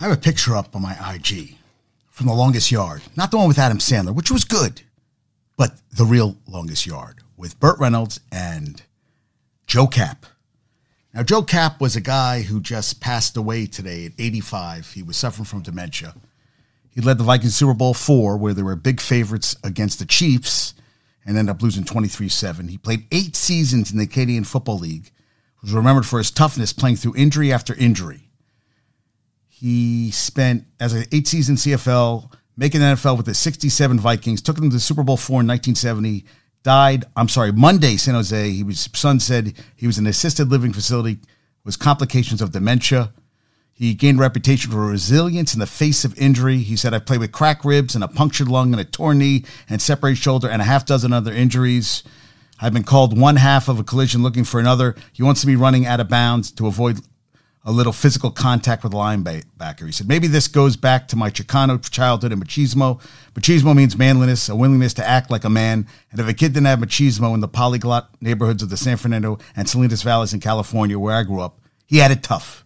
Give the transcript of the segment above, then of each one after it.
I have a picture up on my IG from the longest yard, not the one with Adam Sandler, which was good, but the real longest yard with Burt Reynolds and Joe Kapp. Now, Joe Kapp was a guy who just passed away today at 85. He was suffering from dementia. He led the Vikings Super Bowl four, where they were big favorites against the Chiefs and ended up losing 23 7. He played eight seasons in the Canadian Football League, was remembered for his toughness playing through injury after injury. He spent as an eight season CFL, making the NFL with the 67 Vikings, took them to the Super Bowl four in 1970, died, I'm sorry, Monday, San Jose. He was, son said he was in an assisted living facility, was complications of dementia. He gained reputation for resilience in the face of injury. He said, I played with cracked ribs and a punctured lung and a torn knee and separated shoulder and a half dozen other injuries. I've been called one half of a collision looking for another. He wants to be running out of bounds to avoid a little physical contact with the linebacker. He said, maybe this goes back to my Chicano childhood and machismo. Machismo means manliness, a willingness to act like a man. And if a kid didn't have machismo in the polyglot neighborhoods of the San Fernando and Salinas Valleys in California, where I grew up, he had it tough.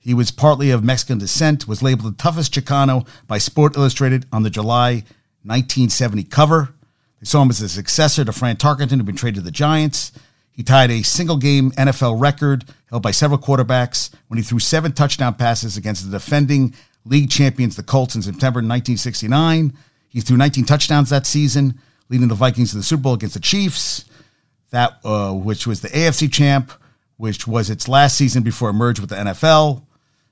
He was partly of Mexican descent, was labeled the toughest Chicano by Sport Illustrated on the July 1970 cover. They saw him as a successor to Fran Tarkenton, who'd been traded to the Giants. He tied a single game NFL record held by several quarterbacks when he threw seven touchdown passes against the defending league champions, the Colts, in September 1969. He threw 19 touchdowns that season, leading the Vikings to the Super Bowl against the Chiefs, that uh, which was the AFC champ, which was its last season before it merged with the NFL.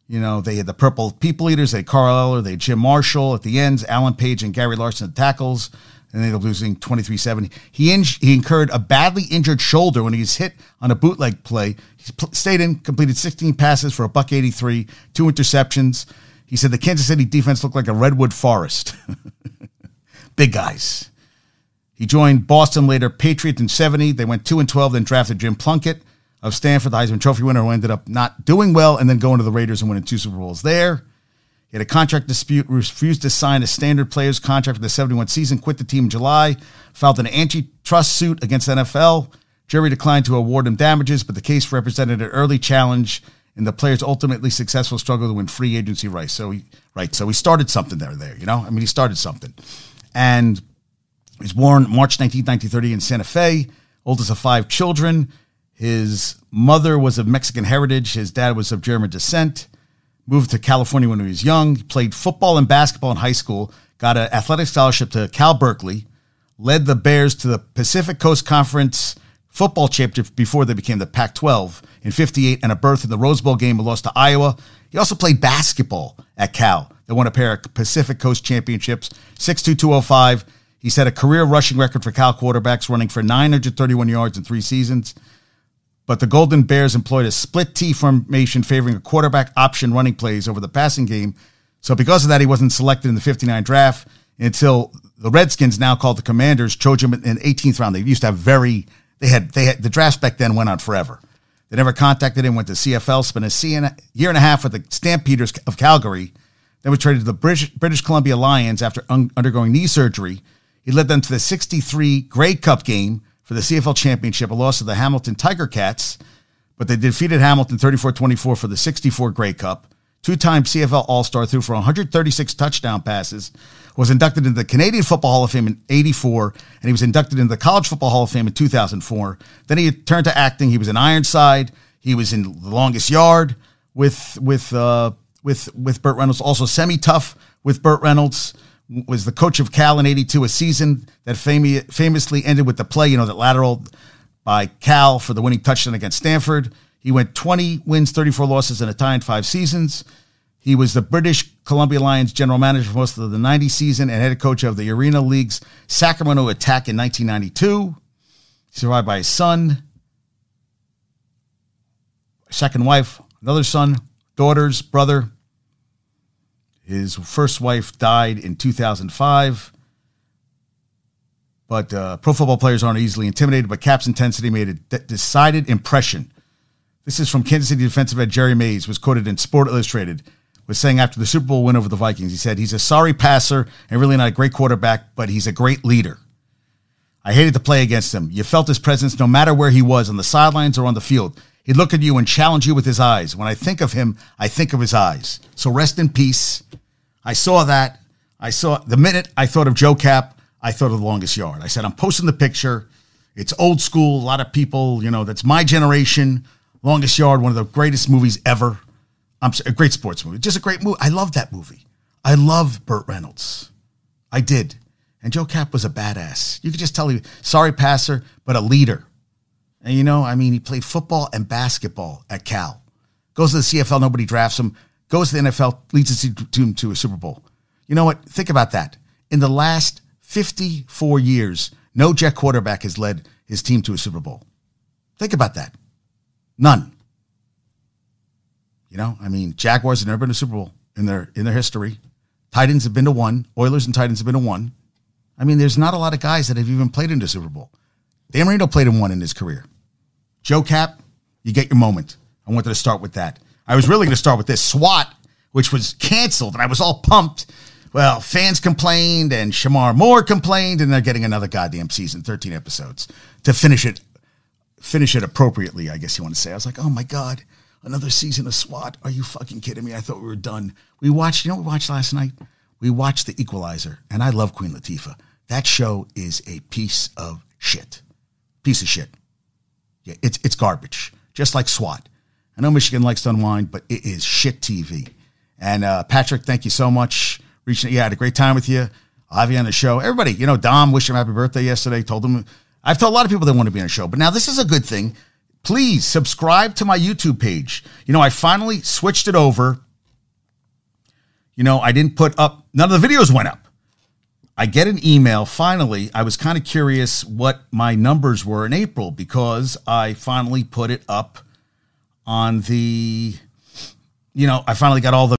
You know, they had the Purple People Eaters, they had Carl Eller, they had Jim Marshall at the ends, Alan Page and Gary Larson at tackles, and ended up losing 23-7. He, he incurred a badly injured shoulder when he was hit on a bootleg play. He stayed in, completed 16 passes for a buck 83, two interceptions. He said the Kansas City defense looked like a redwood forest. Big guys. He joined Boston later, Patriots in 70. They went 2 and 12, then drafted Jim Plunkett of Stanford, the Heisman Trophy winner, who ended up not doing well and then going to the Raiders and winning two Super Bowls there. He had a contract dispute, refused to sign a standard player's contract for the 71 season, quit the team in July, filed an antitrust suit against NFL. Jury declined to award him damages, but the case represented an early challenge in the player's ultimately successful struggle to win free agency rights. So he, right, so he started something there, there, you know? I mean, he started something. And he was born March 19, 1930 in Santa Fe, oldest of five children. His mother was of Mexican heritage. His dad was of German descent. Moved to California when he was young. Played football and basketball in high school. Got an athletic scholarship to Cal Berkeley. Led the Bears to the Pacific Coast Conference football championship before they became the Pac 12 in 58 and a berth in the Rose Bowl game and lost to Iowa. He also played basketball at Cal. They won a pair of Pacific Coast championships, 6'2, 205. He set a career rushing record for Cal quarterbacks, running for 931 yards in three seasons but the Golden Bears employed a split T formation favoring a quarterback option running plays over the passing game. So because of that, he wasn't selected in the 59 draft until the Redskins, now called the Commanders, chose him in the 18th round. They used to have very, they had, they had, the drafts back then went on forever. They never contacted him, went to CFL, spent a year and a half with the Stampeders of Calgary, then was traded to the British, British Columbia Lions after un- undergoing knee surgery. He led them to the 63 Grey Cup game, for the CFL championship, a loss to the Hamilton Tiger Cats, but they defeated Hamilton 34 24 for the 64 Grey Cup. Two time CFL All Star, threw for 136 touchdown passes, was inducted into the Canadian Football Hall of Fame in 84, and he was inducted into the College Football Hall of Fame in 2004. Then he turned to acting. He was in Ironside. He was in The Longest Yard with, with, uh, with, with Burt Reynolds, also semi tough with Burt Reynolds was the coach of Cal in 82, a season that fam- famously ended with the play, you know, that lateral by Cal for the winning touchdown against Stanford. He went 20 wins, 34 losses in a tie in five seasons. He was the British Columbia Lions general manager for most of the 90 season and head coach of the Arena League's Sacramento Attack in 1992. Survived by his son, second wife, another son, daughters, brother. His first wife died in 2005. But uh, pro football players aren't easily intimidated, but Kapp's intensity made a de- decided impression. This is from Kansas City defensive end Jerry Mays, was quoted in Sport Illustrated, was saying after the Super Bowl win over the Vikings, he said, he's a sorry passer and really not a great quarterback, but he's a great leader. I hated to play against him. You felt his presence no matter where he was, on the sidelines or on the field. He'd look at you and challenge you with his eyes. When I think of him, I think of his eyes. So rest in peace. I saw that. I saw the minute I thought of Joe Kapp, I thought of the longest yard. I said, I'm posting the picture. It's old school. A lot of people, you know, that's my generation. Longest Yard, one of the greatest movies ever. I'm a great sports movie. Just a great movie. I love that movie. I love Burt Reynolds. I did. And Joe Kapp was a badass. You could just tell he, sorry passer, but a leader. And you know, I mean, he played football and basketball at Cal. Goes to the CFL, nobody drafts him. Goes to the NFL, leads his team to a Super Bowl. You know what? Think about that. In the last 54 years, no Jet quarterback has led his team to a Super Bowl. Think about that. None. You know, I mean, Jaguars have never been to a Super Bowl in their in their history. Titans have been to one. Oilers and Titans have been to one. I mean, there's not a lot of guys that have even played in the Super Bowl. Dan Marino played in one in his career. Joe Kapp, you get your moment. I wanted to start with that. I was really going to start with this SWAT, which was canceled, and I was all pumped. Well, fans complained, and Shemar Moore complained, and they're getting another goddamn season, 13 episodes to finish it, finish it appropriately. I guess you want to say. I was like, oh my god, another season of SWAT. Are you fucking kidding me? I thought we were done. We watched. You know what we watched last night? We watched The Equalizer, and I love Queen Latifah. That show is a piece of shit. Piece of shit. Yeah, it's it's garbage. Just like SWAT. I know Michigan likes to unwind, but it is shit TV. And uh, Patrick, thank you so much. Reaching, yeah, I had a great time with you. I'll have you on the show. Everybody, you know, Dom wished him happy birthday yesterday. Told him I've told a lot of people they want to be on the show, but now this is a good thing. Please subscribe to my YouTube page. You know, I finally switched it over. You know, I didn't put up none of the videos went up. I get an email finally. I was kind of curious what my numbers were in April because I finally put it up on the, you know, I finally got all the